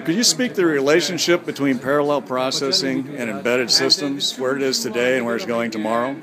Could you speak the relationship between parallel processing and embedded systems, where it is today and where it's going tomorrow?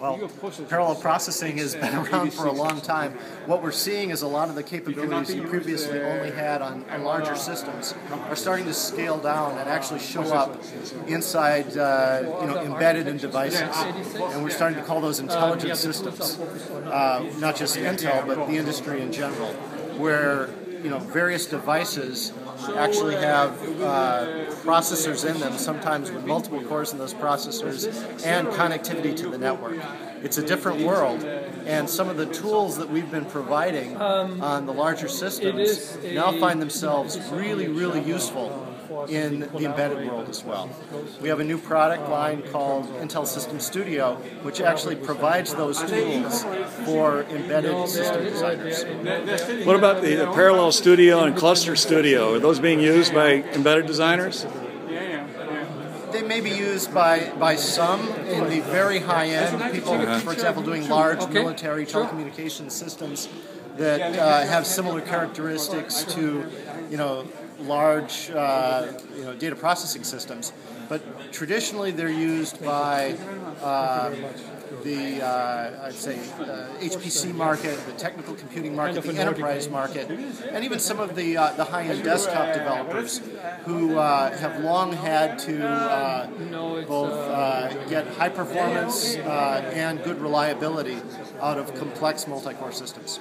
Well, parallel processing has been around for a long time. What we're seeing is a lot of the capabilities you previously only had on, on larger systems are starting to scale down and actually show up inside, uh, you know, embedded in devices. And we're starting to call those intelligent systems, uh, not just Intel, but the industry in general, where you know various devices actually have uh, processors in them, sometimes with multiple cores in those processors, and connectivity to the network. It's a different world, and some of the tools that we've been providing um, on the larger systems now find themselves really, really useful in the embedded world as well. We have a new product line called Intel System Studio, which actually provides those tools for embedded system designers. What about the, the Parallel Studio and Cluster Studio? Are those being used by embedded designers? Yeah, yeah. They may be used by, by some in the very high end. People, for example, doing large military telecommunications systems that uh, have similar characteristics to, you know, large uh, you know, data processing systems, but traditionally they're used by um, the uh, I'd say uh, HPC market, the technical computing market, the enterprise market, and even some of the uh, the high-end desktop developers who uh, have long had to uh, both uh, get high performance and good reliability out of complex multi-core systems.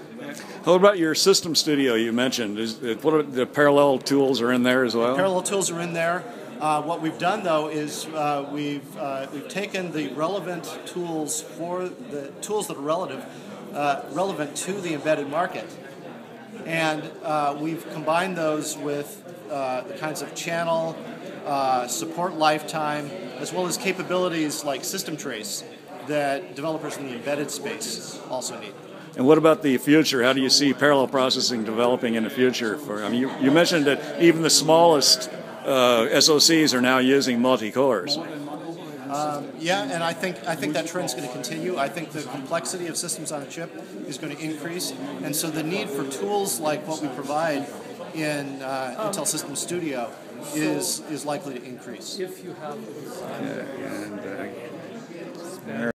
How about your system studio you mentioned? Is, what are the parallel tools are in there as well? Parallel tools are in there. Uh, what we've done though is uh, we've uh, we've taken the relevant tools for the tools that are relative uh, relevant to the embedded market, and uh, we've combined those with uh, the kinds of channel support lifetime as well as capabilities like system trace that developers in the embedded space also need. And what about the future? How do you see parallel processing developing in the future? For I mean, you, you mentioned that even the smallest uh, SOCs are now using multi cores. Um, yeah, and I think I think that trend is going to continue. I think the complexity of systems on a chip is going to increase, and so the need for tools like what we provide in uh, Intel System Studio is is likely to increase. If you have. and, uh,